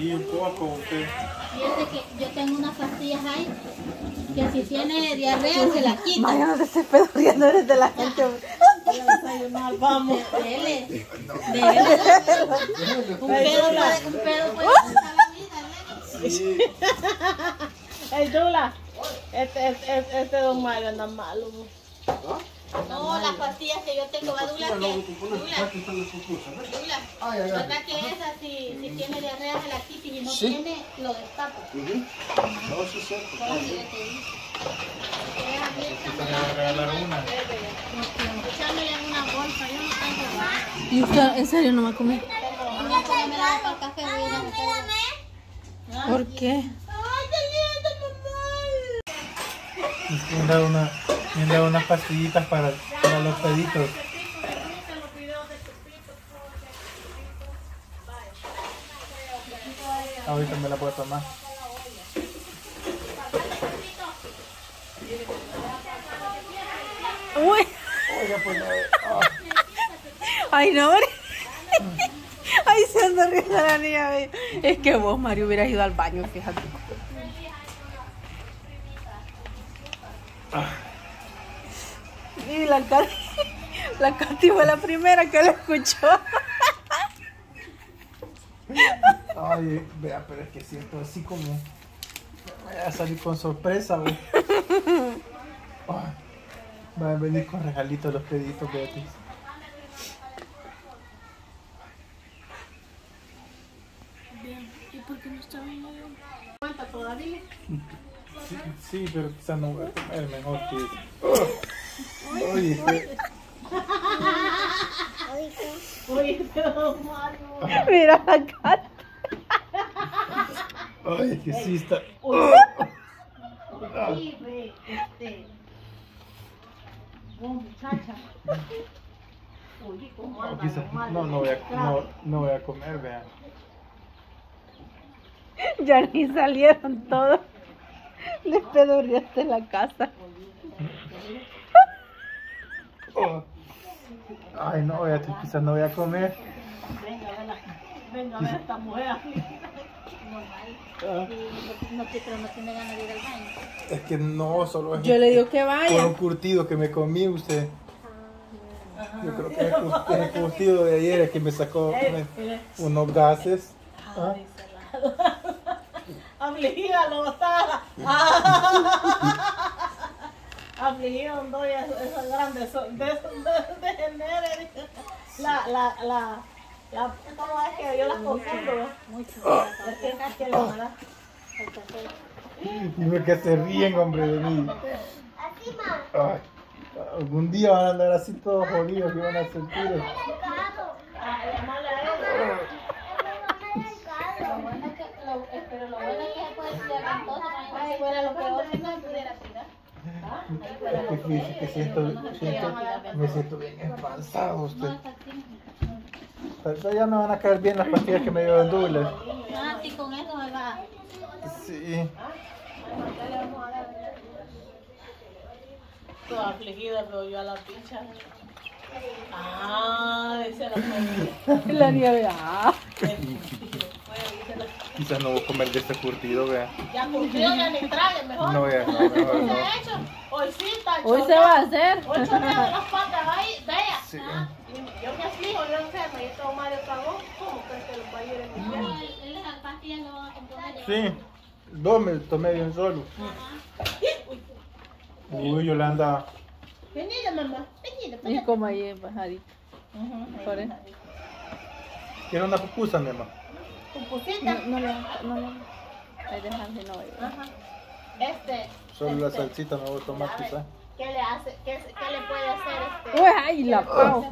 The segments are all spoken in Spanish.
Sí, un poco, usted. Fíjate que yo tengo unas pastillas ahí que si tiene diarrea se la quita. Maya, no te estés pedorreando desde la gente. Vamos. Dele. Dele. Un pedo puede, un pedo puede quitar la vida, Sí. Ey, Dula, este, este, este don Mario anda malo. No, las pastillas que yo tengo, va Dula, que Dula, ¿verdad que esa si, si tiene diarrea se la quita y no tiene lo destapa? No, sí, es cierto. Solo si le te. Te voy a regalar una. Echándole en una bolsa, yo no tengo nada. ¿Y usted en serio no va a comer? Una cosa me da para el café, voy a meter. ¿Por qué? ¡Ay, qué lindo, mamá! Dado una, dado unas pastillitas para, para los peditos. Ahorita me la puedo tomar. Uy, pues, ah, ay no. Ay, se anda riendo la niña. Es que vos, Mario, hubieras ido al baño, fíjate. Y la Katy, la Katy fue la primera que lo escuchó. Ay, vea, pero es que siento así como. Voy a salir con sorpresa, güey. Van a venir con regalitos los peditos, Beatriz. ¿Y por qué no está bien? ¿Cuánta todavía? Sí, sí, pero quizás no voy a comer mejor que. Oye. Mira la Katy. Ay, que sí está. Sí, ve, este. Oh, muchacha. No, no voy a, no, no voy a comer, vean. Ya ni salieron todos. Les pedorreaste la casa. Oh. Ay, no, Beatriz, quizás no voy a comer. Venga, a ver, la- venga a ver esta mujer aquí. Ah, Sí, no, pero no tiene ganas de ir al baño. Es que no, solo es Yo le digo que por vaya. un curtido que me comí usted. Yo creo que es el cur- el curtido de ayer es que me sacó me- unos gases. Ah, Afligida lo estaba. Afligida ando ya esas grandes son de de, de genere. La la la la ¿cómo es que yo las confundo? Mucho. Es que es que la. Dime que se ríen, hombre, de mí. Ay, algún día van a andar así todos jodidos y van a sentir. Ah. Lo bueno es que, lo, pero lo bueno es que se puede tirar todo. Ahí fuera lo peor Que, siento, siento, me siento bien empanzado usted. Pero ya me van a caer bien las pastillas que me dio el Douglas. Ah, sí, con eso me va. Sí. Toda afligida, pero yo a la picha. Ah, dice la. La nieve, ah. Quizás no voy a comer de este curtido, vea. Ya cumplió, ya ni trague, mejor. No, ya, no, mejor no. ha hecho. Hoy sí está Hoy se va a hacer. Hoy chorrea de las patas, ahí, vea. Sí. Y Yo me aflijo, yo enfermo, y este Mario pagó. ¿Cómo crees que los va a ir en mi No, él, él las pastillas lo van a comprar. Sí. Dos me tomé de un solo. Uy, Yolanda. Venida, mamá. Venida, Y como ahí en pajarito. Por eso. ¿Quiere una pupusa, mi mamá? Tu pusita. No, no le, no le. Ahí dejarse no. eh. Ajá. Este, Solo la salsita me voy a tomar, quizás. ¿qué le hace? ¿Qué, qué le puede hacer este? Uy, ay, la pavo.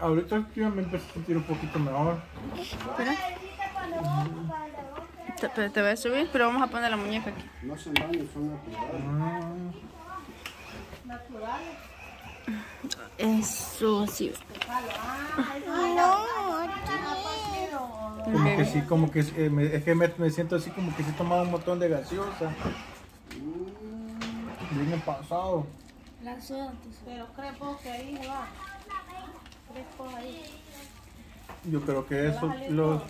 Ahorita yo me empecé a sentir un poquito mejor. Te, te- te voy a subir, pero vamos a poner la muñeca aquí. No son daños, son naturales. Mm, Eso sí. Como que sí, como que eh, me, es que me, me siento así como que si he tomado un montón de gaseosa. Bien pasado. Pero creo que ahí va. frescos ahí. Yo creo que eso, los,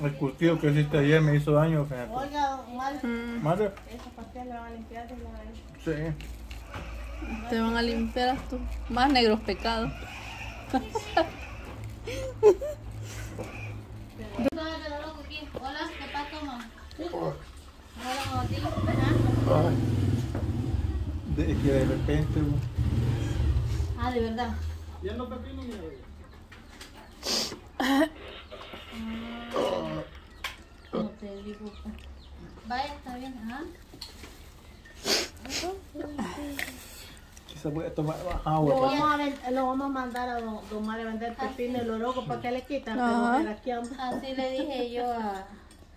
el cultivo que hiciste ayer me hizo daño. Fíjate. Oiga. Mm, Madre, Esas pastillas le van a limpiar de la sí. Te van a limpiar tú. Más negros pecados. Ay. De, que de repente. Ah, de verdad. No te digo. Vaya, está bien, ajá. A tomar Lo para- vamos, a lo vamos a mandar a don, don Mario a vender pepino y loroco para que le quitan. Ajá. Pero. Así le dije yo a,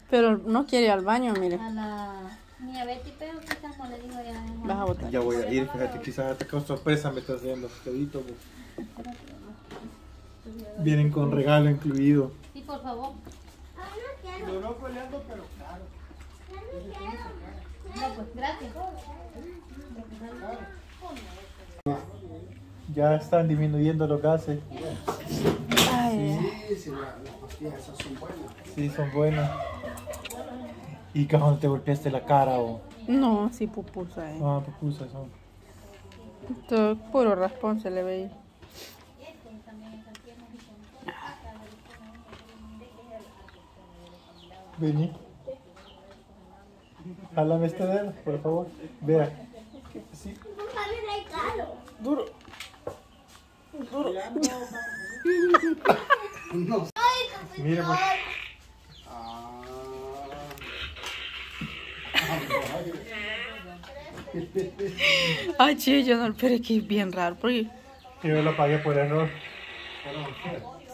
Pero no quiere ir al baño, mire. a la niña Betty, pero quizás no le digo ya. Vas a botar. Ya voy a ir, fíjate, quizás hasta con sorpresa me estás haciendo peditos. güey. Vienen con regalo incluido. Sí, por favor. No, pues gracias. Ya están disminuyendo los gases. Ay, Sí, sí, la- las pastillas esas son buenas. Sí, son buenas. ¿Y cajón te golpeaste la cara o? no, sí pupusa, eh. Ah, pupusas son. Todo puro raspón se le veía. Vení. Jálame este dedo, por favor. Vea. Sí. Duro. No. Mira, pues. Ah. Ay, che, yo no, pero es que es bien raro. Porque... que yo lo pagué por error.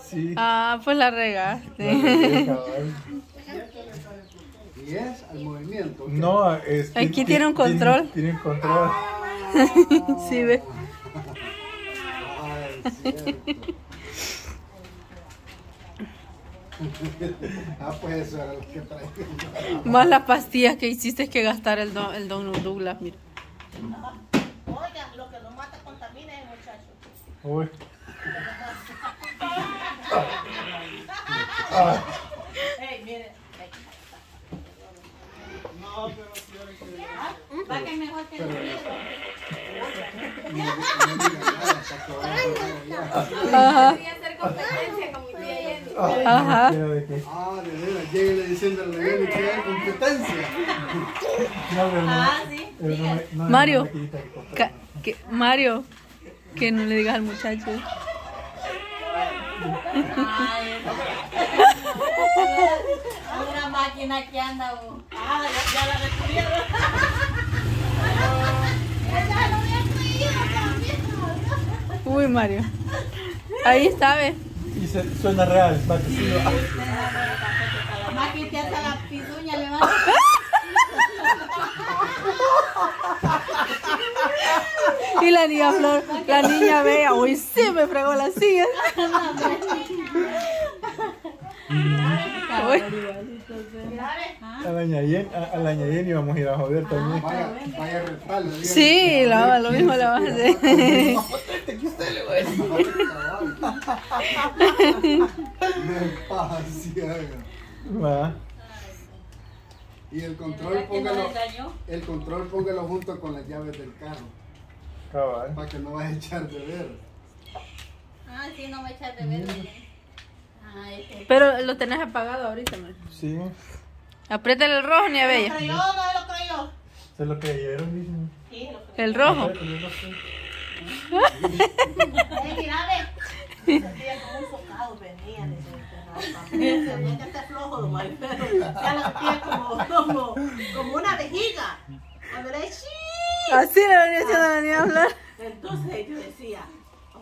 Sí. Ah, pues la regaste. Y es al movimiento. No, es Aquí tiene un control. Tiene, tiene un control. sí, ve. Ah, pues eso era lo que traía. Más las pastillas que hiciste que gastar el don, el don Douglas, mira. Oiga, lo que lo mata contamina es el muchacho. Uy. Va que mejor que. No. Ajá. Voy a hacer competencia con mi tía Jenny. ay, Ajá. no quiero de que- Ah, de veras, diciendo a la Jenny que hay competencia. No, pero no. Ah, sí. Mario. que, Mario, que no le digas al muchacho. Ay, máquina que anda. bo. Ah, ya, ya la descubrieron. Uy, Mario. Ahí está, ve. Y se, suena real, va que sí, va. Más que te hasta la pisuña le va Y la niña Flor, la niña bella, uy, sí me fregó la silla. Uy, A la Ñayen, a, a la Ñayen íbamos a ir a joder también. Vaya, vaya dígale. sí, lo, lo mismo la vas a hacer. Me pasa, Va. Y el control que no póngalo, le el control póngalo junto con las llaves del carro, Cabal. para que no vaya a echar de ver. Ah, sí, no me echas de ver. Pero lo tenés apagado ahorita, man. Sí, Apriétale el rojo, ni a ¿Lo bella. creyó o no lo creyó? se lo creyeron, dicen. Sí, lo creyó. El rojo. Ey, mira, ve. Sentía como un socado venía de ese Tenía que estar flojo, don. Ya lo sentía como, como, como una vejiga. A ver, ahí, sí. Así le venía haciendo la niña Flor. Entonces yo decía,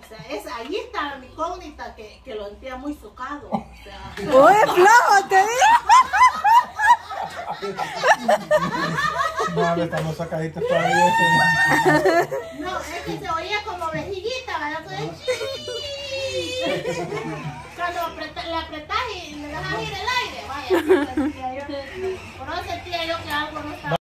sea, es, ahí está mi incógnita que, que lo sentía muy socado. O sea, Uy, flojo, te digo. No, le estamos sacaditos todavía. no, es que se oía como vejiguita, ¿verdad? Entonces. Cuando apreta- le apretás y le a ir el aire, vaya. Por eso sentía yo que algo no estaba.